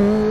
um,